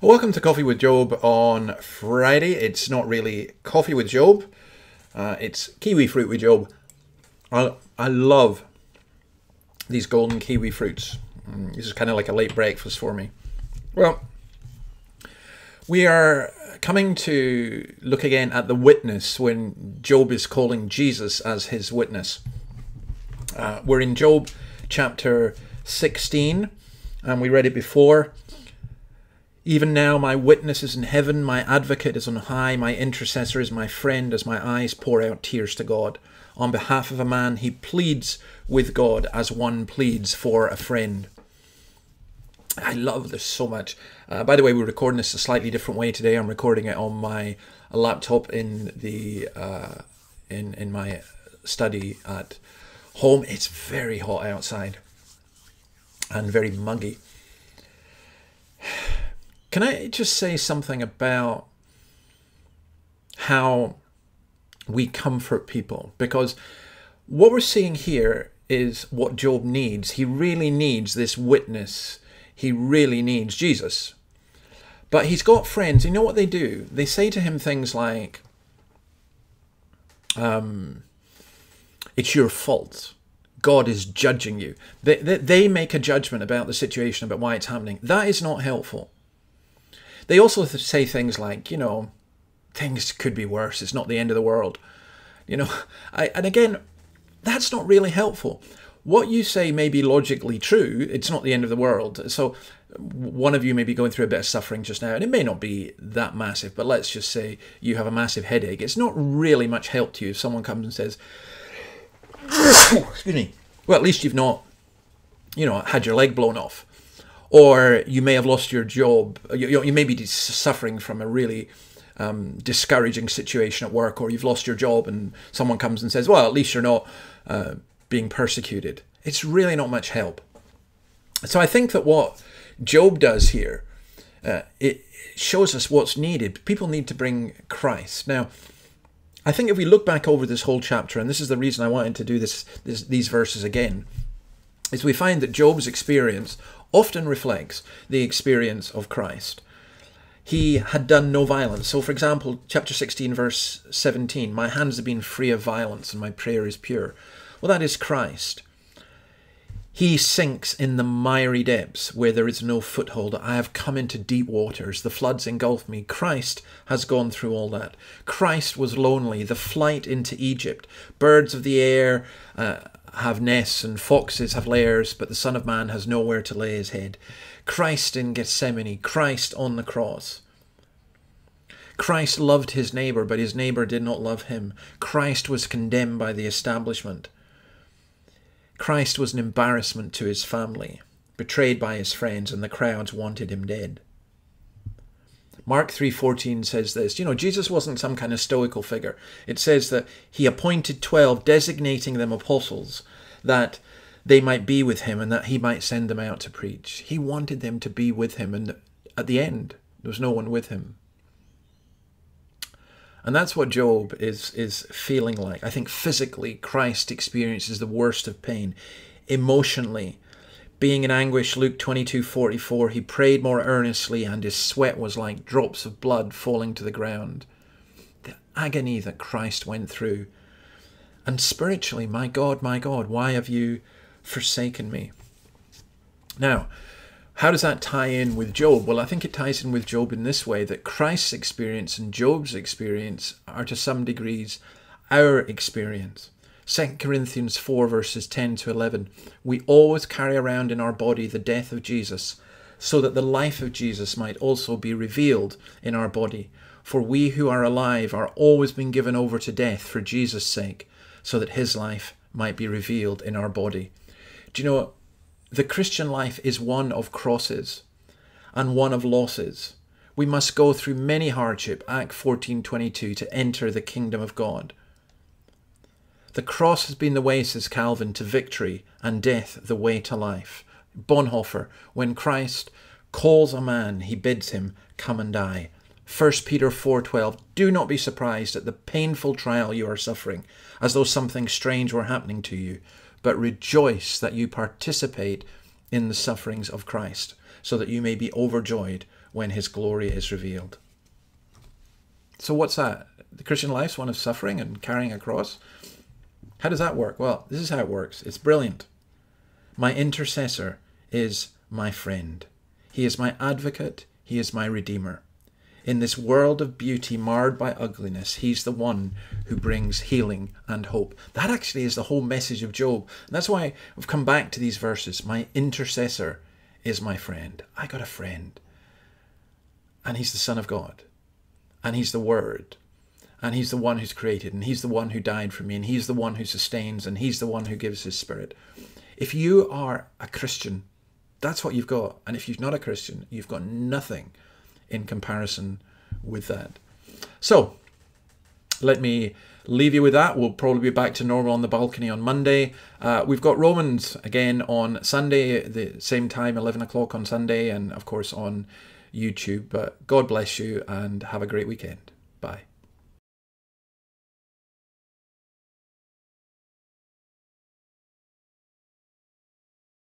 Welcome to Coffee with Job on Friday. It's not really Coffee with Job, uh, it's Kiwi Fruit with Job. I, I love these golden kiwi fruits. Mm, This is kind of like a late breakfast for me. Well, we are coming to look again at the witness when Job is calling Jesus as his witness. Uh, we're in Job chapter 16, and we read it before. Even now, my witness is in heaven, my advocate is on high, my intercessor is my friend as my eyes pour out tears to God. On behalf of a man, he pleads with God as one pleads for a friend. I love this so much. Uh, by the way, we're recording this a slightly different way today. I'm recording it on my laptop in the uh, in in my study at home. It's very hot outside and very muggy. Can I just say something about how we comfort people? Because what we're seeing here is what Job needs. He really needs this witness. He really needs Jesus. But he's got friends. You know what they do? They say to him things like, um, it's your fault. God is judging you. They, they, they make a judgment about the situation, about why it's happening. That is not helpful. They also say things like, you know, things could be worse. It's not the end of the world. You know, I, and again, that's not really helpful. What you say may be logically true. It's not the end of the world. So one of you may be going through a bit of suffering just now, and it may not be that massive, but let's just say you have a massive headache. It's not really much help to you if someone comes and says, excuse me, well, at least you've not, you know, had your leg blown off. Or you may have lost your job. You, you may be suffering from a really um, discouraging situation at work, or you've lost your job, and someone comes and says, "Well, at least you're not uh, being persecuted." It's really not much help. So I think that what Job does here, uh, it shows us what's needed. People need to bring Christ now. I think if we look back over this whole chapter, and this is the reason I wanted to do this, this these verses again, is we find that Job's experience often reflects the experience of Christ. He had done no violence. So, for example, chapter 16, verse 17 My hands have been free of violence, and my prayer is pure. Well, that is Christ. He sinks in the miry depths where there is no foothold. I have come into deep waters. The floods engulf me. Christ has gone through all that. Christ was lonely. The flight into Egypt. Birds of the air uh, have nests and foxes have lairs, but the Son of Man has nowhere to lay his head. Christ in Gethsemane. Christ on the cross. Christ loved his neighbour, but his neighbour did not love him. Christ was condemned by the establishment. Christ was an embarrassment to his family, betrayed by his friends, and the crowds wanted him dead. Mark 3:14 says this. You know, Jesus wasn't some kind of stoical figure. It says that he appointed 12, designating them apostles, that they might be with him and that he might send them out to preach. He wanted them to be with him and at the end there was no one with him. And that's what Job is is feeling like. I think physically Christ experiences the worst of pain. Emotionally, being in anguish, Luke 22:44, he prayed more earnestly and his sweat was like drops of blood falling to the ground. The agony that Christ went through. And spiritually, my God, my God, why have you forsaken me? Now, how does that tie in with Job? Well, I think it ties in with Job in this way that Christ's experience and Job's experience are to some degrees our experience. 2 Corinthians 4, verses 10 to 11. We always carry around in our body the death of Jesus, so that the life of Jesus might also be revealed in our body. For we who are alive are always being given over to death for Jesus' sake, so that his life might be revealed in our body. Do you know the Christian life is one of crosses and one of losses. We must go through many hardship, Act 14:22, to enter the kingdom of God. The cross has been the way, says Calvin, to victory, and death the way to life. Bonhoeffer, when Christ calls a man, he bids him come and die. 1 Peter 4:12 Do not be surprised at the painful trial you are suffering, as though something strange were happening to you, but rejoice that you participate in the sufferings of Christ, so that you may be overjoyed when his glory is revealed. So, what's that? The Christian life's one of suffering and carrying a cross. How does that work? Well, this is how it works. It's brilliant. My intercessor is my friend. He is my advocate. He is my redeemer. In this world of beauty marred by ugliness, he's the one who brings healing and hope. That actually is the whole message of Job. And that's why I've come back to these verses. My intercessor is my friend. I got a friend. And he's the Son of God. And he's the Word. And he's the one who's created. And he's the one who died for me. And he's the one who sustains. And he's the one who gives his Spirit. If you are a Christian, that's what you've got. And if you're not a Christian, you've got nothing in comparison with that. So, let me leave you with that. We'll probably be back to normal on the balcony on Monday. Uh, we've got Romans again on Sunday, the same time, 11 o'clock on Sunday, and of course on YouTube. But God bless you and have a great weekend. Bye.